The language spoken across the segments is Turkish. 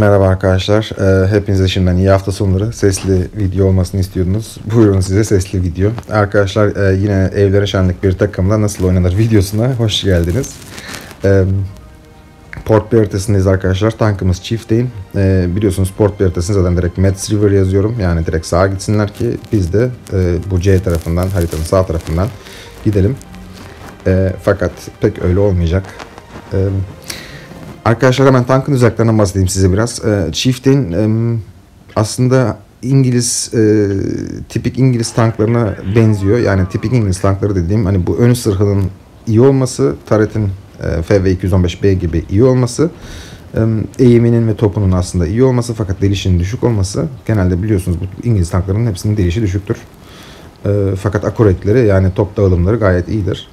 Merhaba arkadaşlar. Ee, hepinize şimdiden iyi hafta sonları. Sesli video olmasını istiyordunuz. Buyurun size sesli video. Arkadaşlar e, yine evlere şenlik bir takımla nasıl oynanır videosuna hoş geldiniz. Ee, Port bir haritasındayız arkadaşlar. Tankımız Chieftain. Ee, biliyorsunuz Port bir haritasını zaten direkt Mets River yazıyorum. Yani direkt sağa gitsinler ki biz de e, bu C tarafından, haritanın sağ tarafından gidelim. Fakat pek öyle olmayacak. E, Arkadaşlar hemen tankın özelliklerinden bahsedeyim size biraz. E, Chieftain e, aslında İngiliz e, tipik İngiliz tanklarına benziyor. Yani tipik İngiliz tankları dediğim hani bu ön sırhının iyi olması, Turret'in e, FV215B gibi iyi olması, eğiminin ve topunun aslında iyi olması fakat delişinin düşük olması. Genelde biliyorsunuz bu İngiliz tanklarının hepsinin delişi düşüktür. E, fakat akuretleri yani top dağılımları gayet iyidir.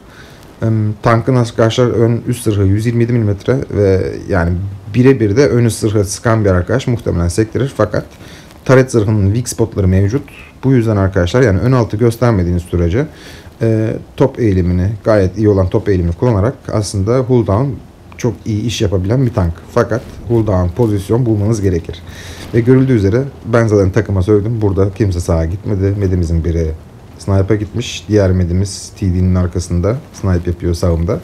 Tankın arkadaşlar ön üst zırhı 127 mm ve yani birebir de ön üst zırhı sıkan bir arkadaş muhtemelen sektirir fakat taret zırhının weak spotları mevcut. Bu yüzden arkadaşlar yani ön altı göstermediğiniz sürece e, top eğilimini gayet iyi olan top eğilimini kullanarak aslında hull down çok iyi iş yapabilen bir tank. Fakat hull down pozisyon bulmanız gerekir. Ve görüldüğü üzere ben zaten takıma söyledim. Burada kimse sağa gitmedi. Medimizin biri Snipe'a gitmiş. Diğer medimiz TD'nin arkasında. Snipe yapıyor sağımda.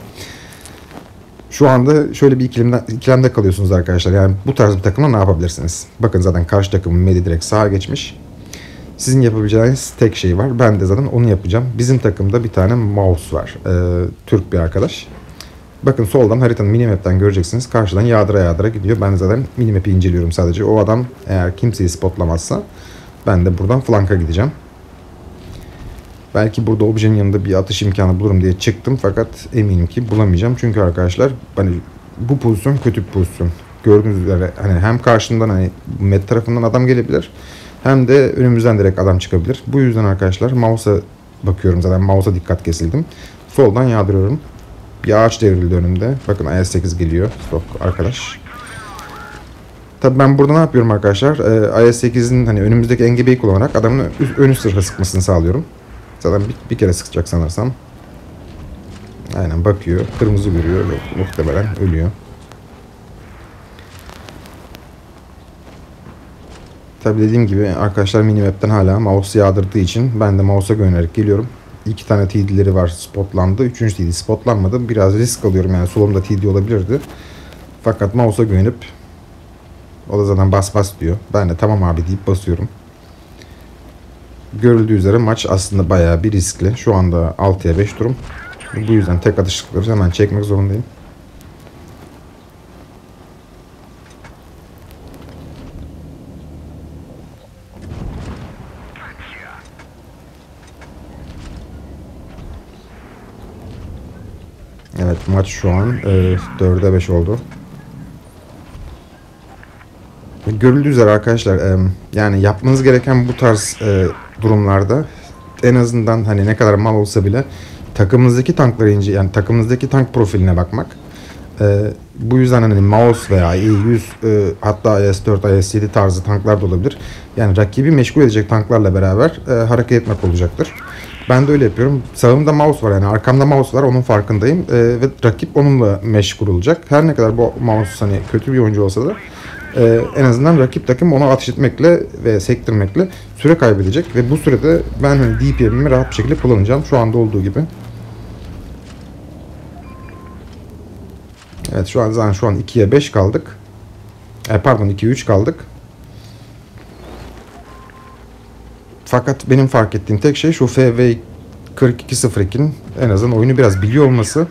Şu anda şöyle bir ikilemde, ikilemde kalıyorsunuz arkadaşlar. Yani bu tarz bir takımla ne yapabilirsiniz? Bakın zaten karşı takımın medi direkt sağa geçmiş. Sizin yapabileceğiniz tek şey var. Ben de zaten onu yapacağım. Bizim takımda bir tane mouse var. Ee, Türk bir arkadaş. Bakın soldan haritanın minimap'ten göreceksiniz. Karşıdan yağdıra yağdıra gidiyor. Ben zaten minimap'i inceliyorum sadece. O adam eğer kimseyi spotlamazsa ben de buradan flanka gideceğim. Belki burada objenin yanında bir atış imkanı bulurum diye çıktım fakat eminim ki bulamayacağım. Çünkü arkadaşlar hani bu pozisyon kötü bir pozisyon. Gördüğünüz üzere hani hem karşımdan hani met tarafından adam gelebilir hem de önümüzden direkt adam çıkabilir. Bu yüzden arkadaşlar mouse'a bakıyorum zaten mouse'a dikkat kesildim. Soldan yağdırıyorum. Bir ağaç devrildi önümde. Bakın IS-8 geliyor. Stop arkadaş. Tabii ben burada ne yapıyorum arkadaşlar? Ee, IS-8'in hani önümüzdeki engebeyi kullanarak adamın ön üst sırfa sıkmasını sağlıyorum. Zaten bir, bir kere sıkacak sanırsam. Aynen bakıyor. Kırmızı görüyor. Muhtemelen ölüyor. Tabi dediğim gibi arkadaşlar minimap'ten hala mouse yağdırdığı için ben de mouse'a güvenerek geliyorum. İki tane TD'leri var spotlandı. Üçüncü TD spotlanmadı. Biraz risk alıyorum yani solumda TD olabilirdi. Fakat mouse'a güvenip o da zaten bas bas diyor. Ben de tamam abi deyip basıyorum görüldüğü üzere maç aslında bayağı bir riskli. Şu anda 6'ya 5 durum. Bu yüzden tek atışlıkları hemen çekmek zorundayım. Evet maç şu an e, 4'e 5 oldu. Görüldüğü üzere arkadaşlar e, yani yapmanız gereken bu tarz e, durumlarda en azından hani ne kadar mal olsa bile takımınızdaki tankları ince yani takımınızdaki tank profiline bakmak. E, bu yüzden hani mouse veya E100 e, hatta IS-4, IS-7 tarzı tanklar da olabilir. Yani rakibi meşgul edecek tanklarla beraber e, hareket etmek olacaktır. Ben de öyle yapıyorum. Sağımda mouse var yani arkamda mouse var onun farkındayım. E, ve rakip onunla meşgul olacak. Her ne kadar bu mouse hani kötü bir oyuncu olsa da e, en azından rakip takım ona ateş etmekle ve sektirmekle süre kaybedecek ve bu sürede ben hani DPM'imi rahat bir şekilde kullanacağım şu anda olduğu gibi. Evet şu an zaten şu an 2'ye 5 kaldık. E, pardon 2'ye 3 kaldık. Fakat benim fark ettiğim tek şey şu FV 4202'nin en azından oyunu biraz biliyor olması.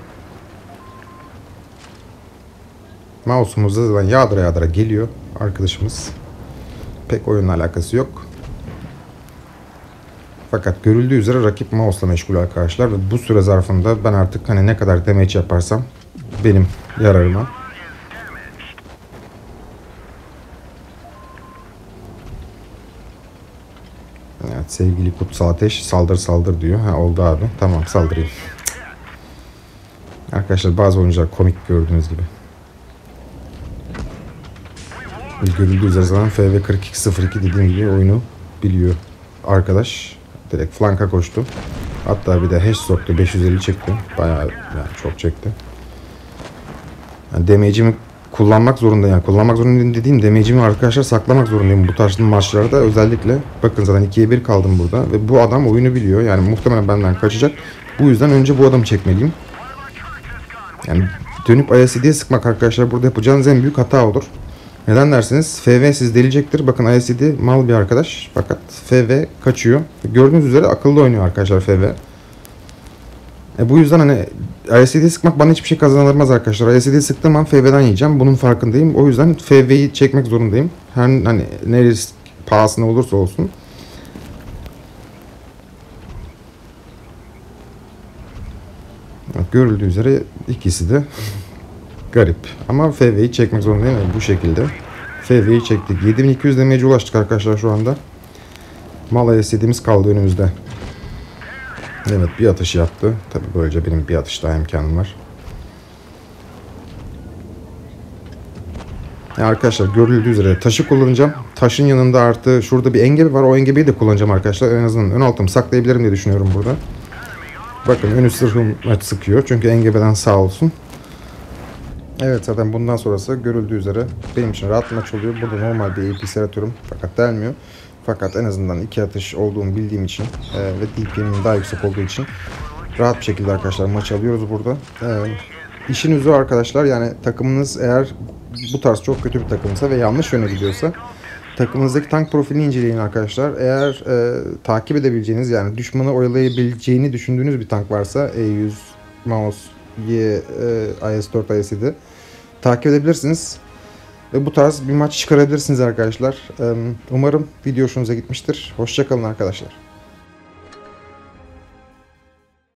Mouse'umuz da zaten yağdıra yağdıra geliyor arkadaşımız. Pek oyunla alakası yok. Fakat görüldüğü üzere rakip mouse'la meşgul arkadaşlar ve bu süre zarfında ben artık hani ne kadar damage yaparsam benim yararıma. Evet sevgili kutsal ateş saldır saldır diyor. Ha oldu abi. Tamam saldırayım. Arkadaşlar bazı oyuncular komik gördüğünüz gibi. Görüldüğü üzere zaten FV4202 dediğim gibi oyunu biliyor arkadaş. Direkt flanka koştu. Hatta bir de hash soktu. 550 çekti. Bayağı yani çok çekti. Yani damage'imi kullanmak zorundayım. Yani kullanmak zorundayım dediğim demecimi arkadaşlar saklamak zorundayım bu tarz maçlarda özellikle. Bakın zaten 2'ye 1 kaldım burada ve bu adam oyunu biliyor. Yani muhtemelen benden kaçacak. Bu yüzden önce bu adamı çekmeliyim. Yani dönüp ISD'ye sıkmak arkadaşlar burada yapacağınız en büyük hata olur. Neden dersiniz? FV siz delecektir. Bakın ISD mal bir arkadaş. Fakat FV kaçıyor. Gördüğünüz üzere akıllı oynuyor arkadaşlar FV. E bu yüzden hani ISD sıkmak bana hiçbir şey kazandırmaz arkadaşlar. ISD sıktığım an FV'den yiyeceğim. Bunun farkındayım. O yüzden FV'yi çekmek zorundayım. Her hani ne risk pahasına olursa olsun. Görüldüğü üzere ikisi de garip. Ama FV'yi çekmek zorundayım. Yani bu şekilde. FV'yi çektik. 7200 demece ulaştık arkadaşlar şu anda. Mal ISD'miz kaldı önümüzde. Evet bir atış yaptı. Tabi böylece benim bir atış daha imkanım var. Ya arkadaşlar görüldüğü üzere taşı kullanacağım. Taşın yanında artı şurada bir engebe var. O engebeyi de kullanacağım arkadaşlar. En azından ön altımı saklayabilirim diye düşünüyorum burada. Bakın önü sırhım sıkıyor. Çünkü engebeden sağ olsun. Evet zaten bundan sonrası görüldüğü üzere benim için rahat maç oluyor. Burada normal bir bilgisayar atıyorum fakat delmiyor. Fakat en azından iki atış olduğunu bildiğim için e, ve DPM'in daha yüksek olduğu için rahat bir şekilde arkadaşlar maç alıyoruz burada. E, işin üzü arkadaşlar yani takımınız eğer bu tarz çok kötü bir takımsa ve yanlış yöne gidiyorsa takımınızdaki tank profilini inceleyin arkadaşlar. Eğer e, takip edebileceğiniz yani düşmanı oyalayabileceğini düşündüğünüz bir tank varsa E100, Mouse, IS-4, IS-7 takip edebilirsiniz. Ve bu tarz bir maç çıkarabilirsiniz arkadaşlar. Umarım video hoşunuza gitmiştir. Hoşçakalın arkadaşlar.